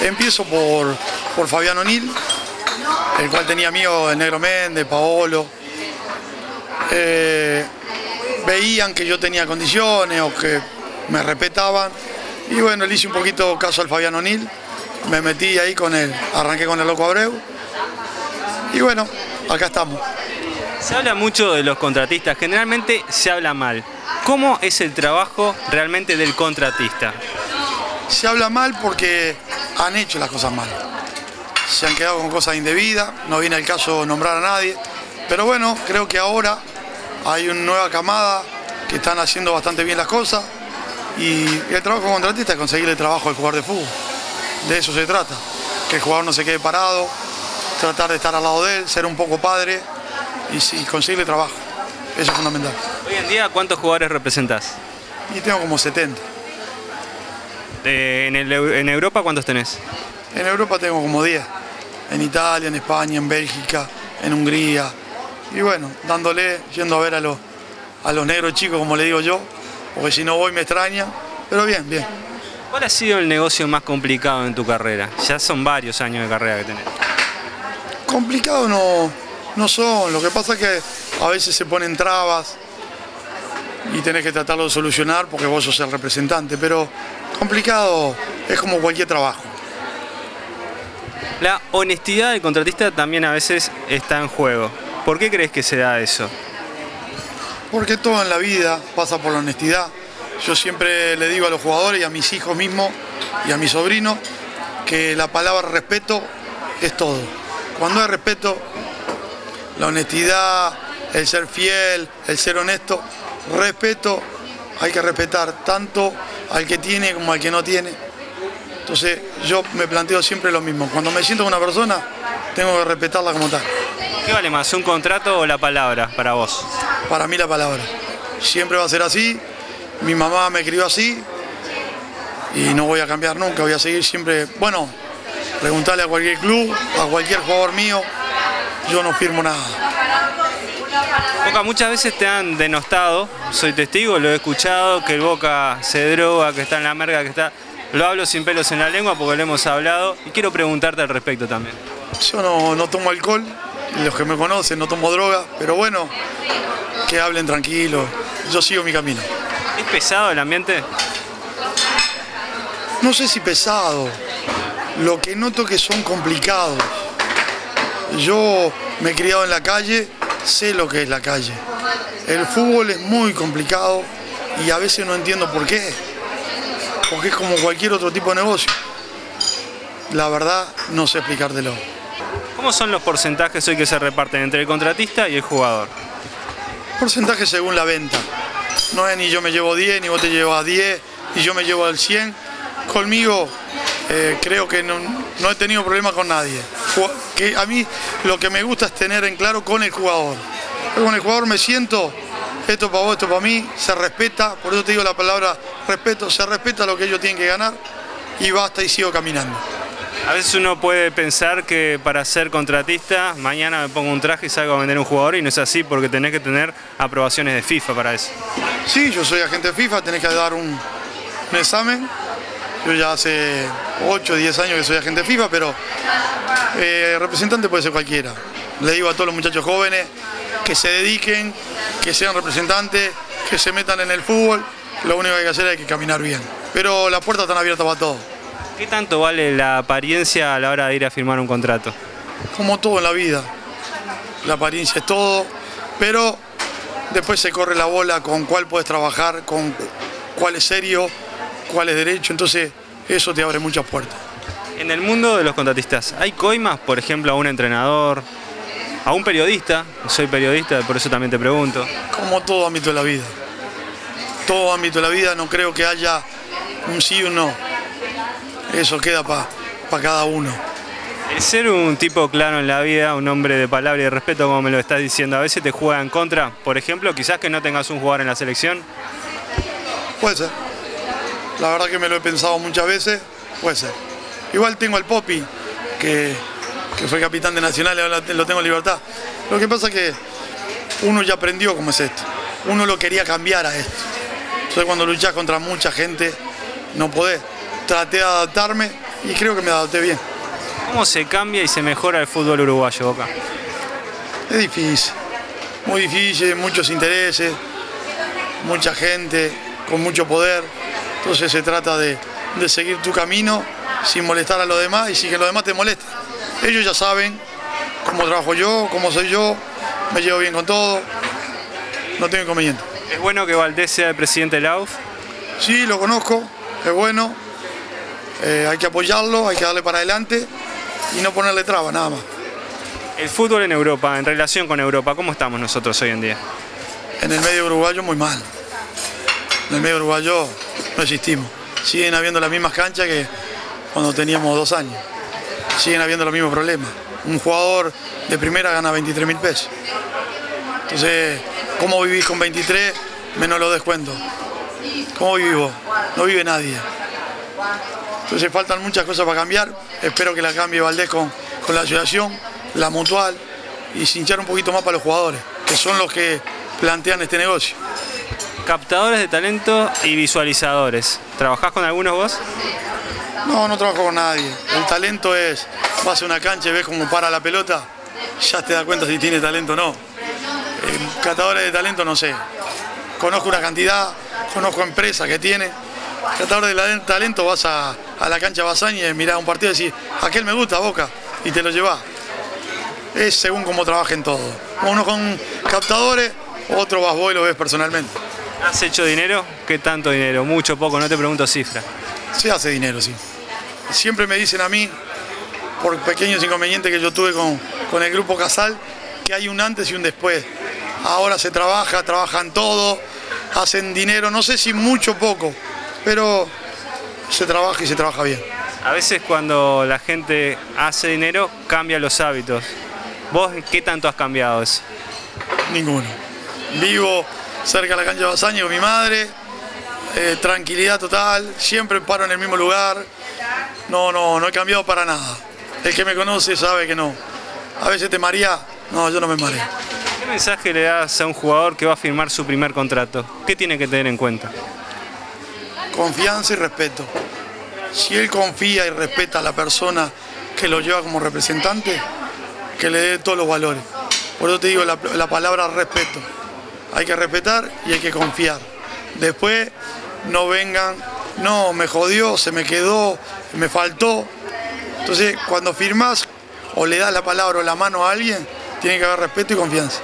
Empiezo por, por Fabián O'Neill, el cual tenía amigos el Negro Méndez, Paolo. Eh, veían que yo tenía condiciones o que me respetaban. Y bueno, le hice un poquito caso al Fabián O'Neill. Me metí ahí con él, arranqué con el Loco Abreu. Y bueno, acá estamos. Se habla mucho de los contratistas, generalmente se habla mal. ¿Cómo es el trabajo realmente del contratista? Se habla mal porque han hecho las cosas mal. Se han quedado con cosas indebidas, no viene el caso nombrar a nadie. Pero bueno, creo que ahora hay una nueva camada que están haciendo bastante bien las cosas y el trabajo contratista es conseguir el trabajo del jugador de fútbol. De eso se trata, que el jugador no se quede parado, tratar de estar al lado de él, ser un poco padre y, sí, conseguirle trabajo. Eso es fundamental. Hoy en día, ¿cuántos jugadores representás? Y tengo como 70. Eh, en, el, ¿En Europa cuántos tenés? En Europa tengo como 10. En Italia, en España, en Bélgica, en Hungría. Y bueno, dándole, yendo a ver a los, a los negros chicos, como le digo yo, porque si no voy me extraña. Pero bien, bien. ¿Cuál ha sido el negocio más complicado en tu carrera? Ya son varios años de carrera que tenés. Complicado no, no son, lo que pasa es que a veces se ponen trabas y tenés que tratarlo de solucionar porque vos sos el representante, pero complicado es como cualquier trabajo. La honestidad del contratista también a veces está en juego. ¿Por qué crees que se da eso? Porque todo en la vida pasa por la honestidad. Yo siempre le digo a los jugadores y a mis hijos mismos y a mis sobrinos que la palabra respeto es todo. Cuando hay respeto, la honestidad, el ser fiel, el ser honesto, respeto, hay que respetar tanto al que tiene como al que no tiene. Entonces yo me planteo siempre lo mismo. Cuando me siento con una persona, tengo que respetarla como tal. ¿Qué vale más, un contrato o la palabra para vos? Para mí la palabra. Siempre va a ser así. Mi mamá me crió así y no voy a cambiar nunca. Voy a seguir siempre. Bueno, preguntarle a cualquier club, a cualquier jugador mío, yo no firmo nada. Boca, muchas veces te han denostado, soy testigo, lo he escuchado, que el Boca se droga, que está en la merga, que está... Lo hablo sin pelos en la lengua porque lo hemos hablado y quiero preguntarte al respecto también. Yo no, no tomo alcohol, los que me conocen no tomo droga, pero bueno, que hablen tranquilo, yo sigo mi camino. ¿Es pesado el ambiente? No sé si pesado, lo que noto que son complicados. Yo me he criado en la calle, sé lo que es la calle. El fútbol es muy complicado y a veces no entiendo por qué. Porque es como cualquier otro tipo de negocio. La verdad, no sé explicártelo. ¿Cómo son los porcentajes hoy que se reparten entre el contratista y el jugador? Porcentaje según la venta. No es ni yo me llevo 10, ni vos te llevas 10, y yo me llevo al 100. Conmigo eh, creo que no, no, he tenido problema con nadie. Que a mí lo que me gusta es tener en claro con el jugador. con el jugador me siento, esto para vos, esto para mí, se respeta, por eso te digo la palabra respeto, se respeta lo que ellos tienen que ganar y basta y sigo caminando. A veces uno puede pensar que para ser contratista, mañana me pongo un traje y salgo a vender un jugador y no es así porque tenés que tener aprobaciones de FIFA para eso. Sí, yo soy agente de FIFA, tenés que dar un, un examen yo ya hace 8 o 10 años que soy agente FIFA, pero eh, representante puede ser cualquiera. Le digo a todos los muchachos jóvenes que se dediquen, que sean representantes, que se metan en el fútbol. Lo único que hay que hacer es que caminar bien. Pero las puertas están abiertas para todos. ¿Qué tanto vale la apariencia a la hora de ir a firmar un contrato? Como todo en la vida. La apariencia es todo, pero después se corre la bola con cuál puedes trabajar, con cuál es serio, cuál es derecho, entonces eso te abre muchas puertas. En el mundo de los contratistas, ¿hay coimas, por ejemplo, a un entrenador, a un periodista? Soy periodista, por eso también te pregunto. Como todo ámbito de la vida. Todo ámbito de la vida, no creo que haya un sí o un no. Eso queda para cada uno. El ser un tipo claro en la vida, un hombre de palabra y de respeto, como me lo estás diciendo, a veces te juega en contra. Por ejemplo, quizás que no tengas un jugador en la selección. Puede ser. La verdad que me lo he pensado muchas veces, puede ser. Igual tengo al Popi, que, fue capitán de Nacional y ahora lo tengo en libertad. Lo que pasa es que uno ya aprendió cómo es esto. Uno lo quería cambiar a esto. Entonces cuando luchás contra mucha gente, no podés. Traté de adaptarme y creo que me adapté bien. ¿Cómo se cambia y se mejora el fútbol uruguayo, Boca? Es difícil, muy difícil, muchos intereses, mucha gente con mucho poder. Entonces se trata de, de seguir tu camino sin molestar a los demás y sin que los demás te molesten. Ellos ya saben cómo trabajo yo, cómo soy yo, me llevo bien con todo, no tengo inconveniente. ¿Es bueno que Valdés sea el presidente de la UF? Sí, lo conozco, es bueno, eh, hay que apoyarlo, hay que darle para adelante y no ponerle trabas, nada más. El fútbol en Europa, en relación con Europa, ¿cómo estamos nosotros hoy en día? En el medio uruguayo muy mal. En el medio uruguayo no existimos. Siguen habiendo las mismas canchas que cuando teníamos dos años. Siguen habiendo los mismos problemas. Un jugador de primera gana 23 mil pesos. Entonces, ¿cómo vivís con 23 menos los descuentos? ¿Cómo vivís vos? No vive nadie. Entonces faltan muchas cosas para cambiar. Espero que la cambie Valdés con, con la asociación, la mutual y hinchar un poquito más para los jugadores, que son los que plantean este negocio. Captadores de talento y visualizadores. ¿Trabajás con algunos vos? No, no trabajo con nadie. El talento es, vas a una cancha y ves cómo para la pelota, ya te das cuenta si tiene talento o no. Eh, de talento no sé. Conozco una cantidad, conozco empresas que tiene. Catadores de talento vas a, a la cancha Basaña y mirás un partido y decís, aquel me gusta, Boca, y te lo llevas. Es según cómo trabajen todos. Uno con captadores, otro vas vos y lo ves personalmente. ¿Has hecho dinero? ¿Qué tanto dinero? Mucho, poco, no te pregunto cifra. Se hace dinero, sí. Siempre me dicen a mí, por pequeños inconvenientes que yo tuve con, con el grupo Casal, que hay un antes y un después. Ahora se trabaja, trabajan todo, hacen dinero, no sé si mucho o poco, pero se trabaja y se trabaja bien. A veces cuando la gente hace dinero, cambia los hábitos. ¿Vos qué tanto has cambiado eso? Ninguno. Vivo cerca de la cancha de Basaña con mi madre, eh, tranquilidad total, siempre paro en el mismo lugar. No, no, no he cambiado para nada. El que me conoce sabe que no. A veces te maría, no, yo no me mareo. ¿Qué mensaje le das a un jugador que va a firmar su primer contrato? ¿Qué tiene que tener en cuenta? Confianza y respeto. Si él confía y respeta a la persona que lo lleva como representante, que le dé todos los valores. Por eso te digo la, la palabra respeto. Hay que respetar y hay que confiar. Después no vengan, no, me jodió, se me quedó, me faltó. Entonces, cuando firmas o le das la palabra o la mano a alguien, tiene que haber respeto y confianza.